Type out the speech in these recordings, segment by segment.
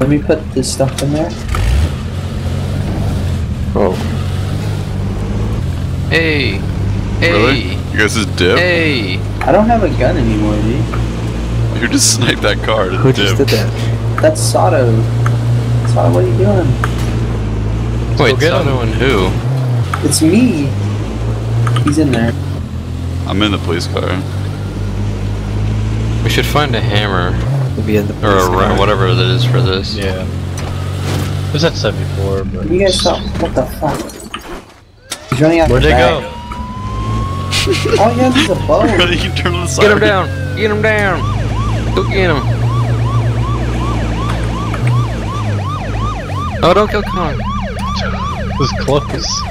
Let me put this stuff in there. Oh. Hey. Hey. Really? You guys just dip? Hey. I don't have a gun anymore, dude. You just sniped that car to Who dip. just did that? That's Sato. Sato, what are you doing? Wait, get him. Sato and who? It's me. He's in there. I'm in the police car. We should find a hammer Maybe in the or police a car. whatever it is for this. Yeah. It was at 74, but. You guys stop. What the fuck? He's running out Where'd the they back. go? oh yeah, has is a bow. you can turn on the side. Get him down. Get him down. Go get him. Oh, don't kill Kong. It was close.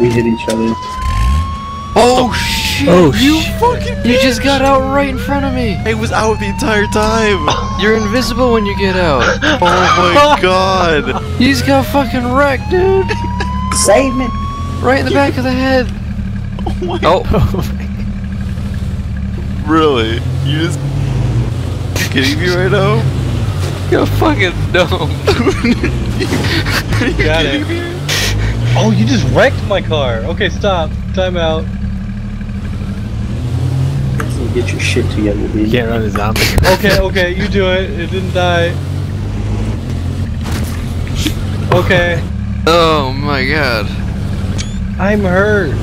We hit each other. Oh shit! Oh, you shit. fucking! You just got out right in front of me. I was out the entire time. You're invisible when you get out. oh my god. You just got fucking wrecked, dude. Save me! Right in the back of the head. Oh my Oh, Really? You just you kidding me right now? you're fucking dumb. Are you Got it. me? Oh, you just wrecked my car. Okay, stop. Time out. So get your shit together, You can't run a zombie. Okay, okay, you do it. It didn't die. Okay. Oh my god. I'm hurt.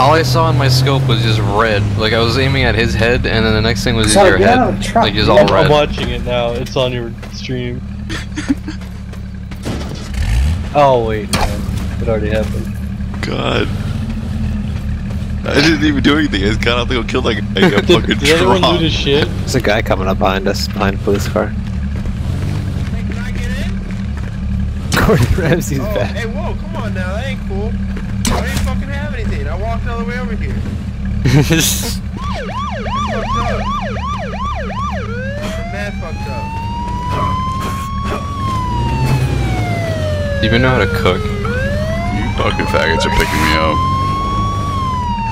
All I saw in my scope was just red. Like I was aiming at his head, and then the next thing was just Sorry, your get head. out of the truck. Like just all I'm I'm watching it now. It's on your stream. oh wait, no. it already happened. God. I didn't even do anything. I just got out to go kill like, guy. I got Did, fucking did everyone dropped. loot his shit? There's a guy coming up behind us, behind the police car. Gordon Ramsay's Oh, back. hey, whoa, come on now, that ain't cool. I didn't fucking have anything. I walked all the way over here. It's fucked up. I'm mad fucked up. Do you even know how to cook? You fucking faggots are picking me up.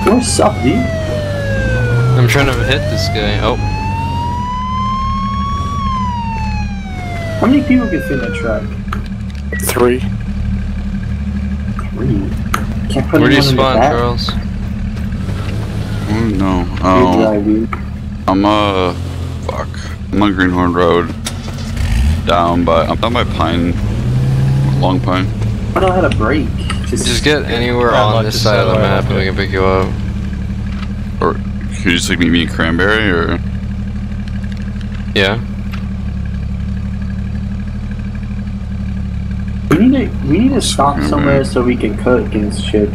What's up, dude? I'm trying to hit this guy. Oh, How many people can fit in that truck? Three. Three. Can't put where do you anyone in the spawn, back? Charles? Oh no. Oh. I'm uh, fuck. I'm on Greenhorn Road. Down by, I'm down by Pine, Long Pine. I don't know how to brake. Just, Just get anywhere on this this side of the side, map, and we can pick you up. Or could you just like meet me in Cranberry or? Yeah. we need to we need to stop somewhere so we can cook and shit.